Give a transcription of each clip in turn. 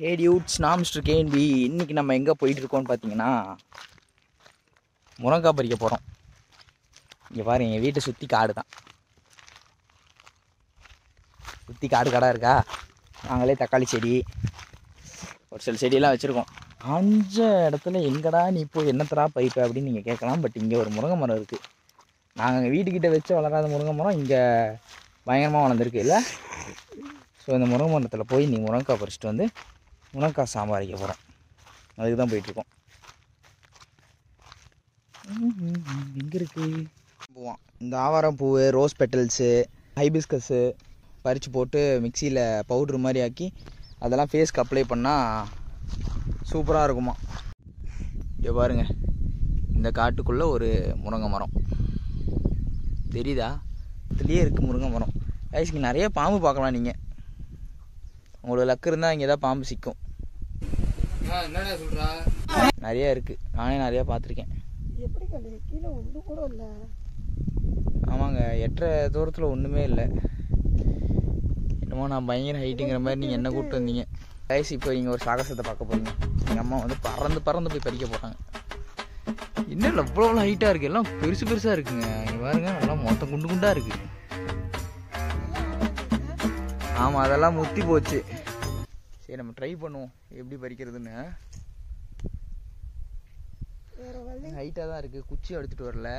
ஹே dudes நான் mister KNP இன்றைக்கி நம்ம எங்கே போயிட்டுருக்கோம்னு பார்த்தீங்கன்னா முருங்கா பறிக்க போகிறோம் இங்கே பாரு எங்கள் வீட்டை சுற்றி காடு தான். சுற்றி காடு காடாக இருக்கா? நாங்களே தக்காளி செடி ஒரு சில செடியெல்லாம் வச்சுருக்கோம். அஞ்ச இடத்துல எங்கடா நீ போய் என்னத்தடா பறிப்ப அப்படின்னு நீங்கள் கேட்கலாம். பட் இங்கே ஒரு முருங்கை மரம் இருக்குது நாங்கள் எங்கள் வீட்டுக்கிட்ட வச்சு வளராத முருங்கை மரம் இங்கே பயங்கரமாக வளர்ந்துருக்கு இல்லை? ஸோ இந்த முருங்கை மரத்தில் போய் நீ முருங்கைக்காய் பறிச்சிட்டு வந்து முருங்கைக்காய் சாம்பார் வைக்க போகிறோம் அதுக்கு தான் போயிட்டுருக்கோம். எங்கே இருக்குது பூவான் இந்த ஆவாரம் பூ ரோஸ் பெட்டல்ஸு ஹைபிஸ்கஸ்ஸு பறித்து போட்டு மிக்சியில் பவுட்ரு மாதிரி ஆக்கி அதெல்லாம் ஃபேஸ்க்கு அப்ளை பண்ணால் சூப்பராக இருக்குமா. இங்கே பாருங்க. இந்த காட்டுக்குள்ளே ஒரு முருங்கை மரம். தெரியுதா? இதுலேயே இருக்குது முருங்கை மரம். ஐஸ்க்கு நிறைய பாம்பு பார்க்கலாம் நீங்கள் உங்களுக்கு லக்கு இருந்தால் இங்கே தான் பாம்பு சிக்கும். நிறைய இருக்குது நானே நிறையா பார்த்துருக்கேன். எப்படி கண்டு? கீழே ஒன்று கூட இல்லை. ஆமாங்க எட்டரை தூரத்தில் ஒன்றுமே இல்லை. என்னமோ நான் பயங்கர ஹைட்டுங்கிற மாதிரி நீங்கள் என்ன கூப்பிட்டு வந்தீங்க. வயசு இப்போ இங்கே ஒரு சாகசத்தை பார்க்க போறீங்க. எங்கள் அம்மா வந்து பறந்து பறந்து போய் பறிக்க போகிறாங்க இன்னும் இல்லை இவ்வளோ ஹைட்டாக இருக்குது எல்லாம் பெருசு பெருசாக இருக்குங்க. இங்கே பாருங்க நல்லா மொத்தம் குண்டு குண்டாக இருக்குது ஆமாம் அதெல்லாம் முத்தி போச்சு. சரி நம்ம ட்ரை பண்ணுவோம். எப்படி பறிக்கிறதுன்னு. ஹைட்டாக தான் இருக்குது குச்சி எடுத்துகிட்டு வரல.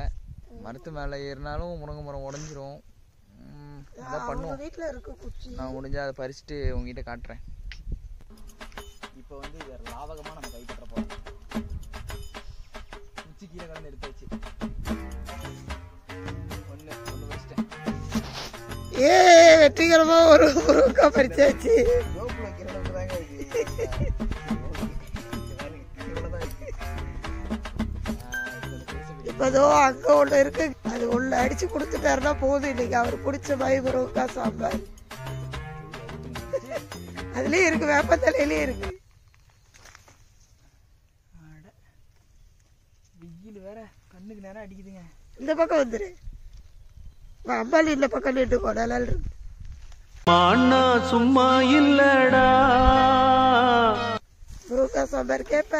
மரத்து மேலே ஏறினாலும் முருங்கை மரம் உடஞ்சிரும். அவங்க பண்ணுவோம். வீட்டில் இருக்கு குச்சி. நான் முடிஞ்சா அதை பறிச்சுட்டு உங்ககிட்ட காட்டுறேன். இப்போ வந்து வேறு லாவகமாக நம்ம கைப்பற்ற போகிறோம் குச்சி கீழே கலந்து எடுத்தாச்சு. ஏ வெற்றிகரமா ஒரு முருங்கா பறிச்சாச்சு. ஜோப்பில் வைக்கிற அளவுக்கு தாங்க இருக்கு இவ்வளோதான் இருக்கு இப்போ அதோ அங்க ஒண்ணு இருக்கு. அது உள்ள அடிச்சு கொடுத்துட்டாருன்னா போதும் இன்னைக்கு. அவர் பிடிச்ச மாதிரி முருங்கா சாம்பார். அதுலயே இருக்கு வேப்பத்தலையிலயே இருக்கு. வெயில் வேற. கண்ணுக்கு நேரம் அடிக்குதுங்க. இந்த பக்கம் வந்துரு. உன் அம்மாளி இந்த பக்கம் நின்று கொடலால் இருக்கு அண்ணா சும்மா இல்லடா. முருங்கா சாம்பார் கேப்ப?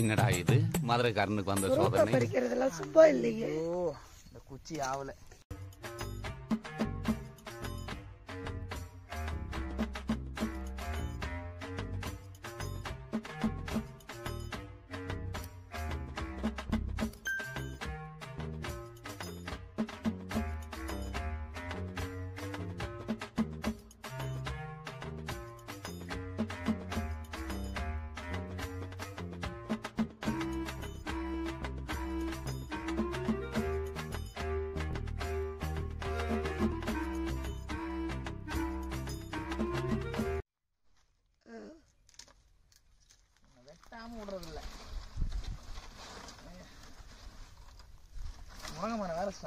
என்னடா இது? மதுரைக்காரனுக்கு வந்த சோதனை. பறிக்கிறதெல்லாம் சும்மா இல்லைங்க ஓ இந்த குச்சி ஆவல.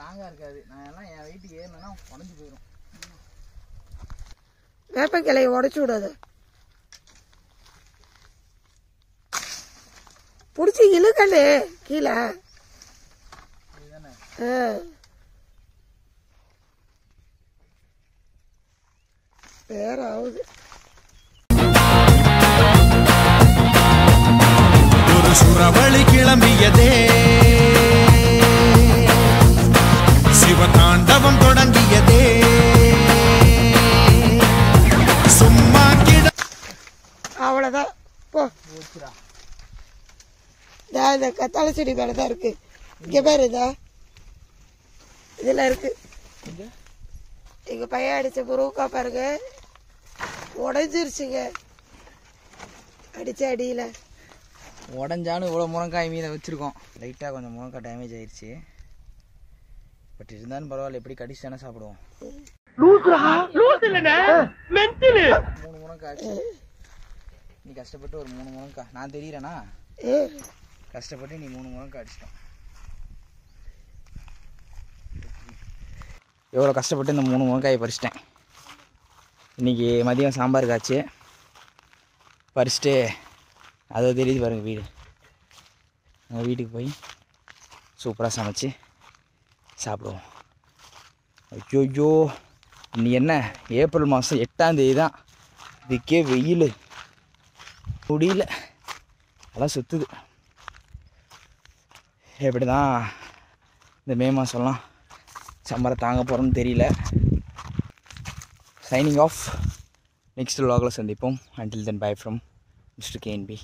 மரம் வேற ஸ்ட்ராங்கா இருக்காது. நான் எல்லாம் என் வீட்டுக்கு ஏறினா உடஞ்சு போயிடும் வேப்பக்கிளையை உடைச்சு விடாத. புடிச்சு இழுக்கண்ணே கீழே. ஆ. ஆகுது ஒரு சுறவழி கிளம்பியதே. போ. இந்த கத்தாழை செடி மேலே தான் இருக்கு. இங்கே பாரு இதா. இதில் இருக்கு. எங்கள் பையன் அடித்த முருங்கா பாருங்க. உடஞ்சிருச்சுங்க. அடிச்ச அடியில். உடஞ்சாலும் இவ்வளோ முருங்காய் மீத வச்சுருக்கோம். லைட்டாக கொஞ்சம் முருங்காய் டேமேஜ் ஆயிடுச்சு பட் இருந்தாலும் பரவாயில்ல எப்படி கடிச்சு தானே சாப்பிடுவோம். மூணு முருங்காய் நீ கஷ்டப்பட்டு ஒரு மூணு முருங்காய் நான் தெரியறேனா? கஷ்டப்பட்டு நீ மூணு முருங்காய் அடிச்சிட்டோம் எவ்வளோ கஷ்டப்பட்டு இந்த மூணு முருங்காயை பறிச்சிட்டேன். இன்றைக்கி மதியம் சாம்பார் காய்ச்சி. பறிச்சுட்டு அதை தெரியுது பாருங்க வீடு. அந்த வீட்டுக்கு போய் சூப்பராக சமைச்சு சாப்பிடுவோம். ஐயோயோ நீ என்ன? ஏப்ரல் மாதம் எட்டாம் தேதி தான். இதுக்கே வெயில். முடியல. அதான் சுற்றுது எப்படி தான் இந்த மே மாதம்லாம் சம்மரை தாங்க போகிறோம்னு தெரியல. சைனிங் ஆஃப் நெக்ஸ்ட் விலாகில் சந்திப்போம். Until then bye from mister KNP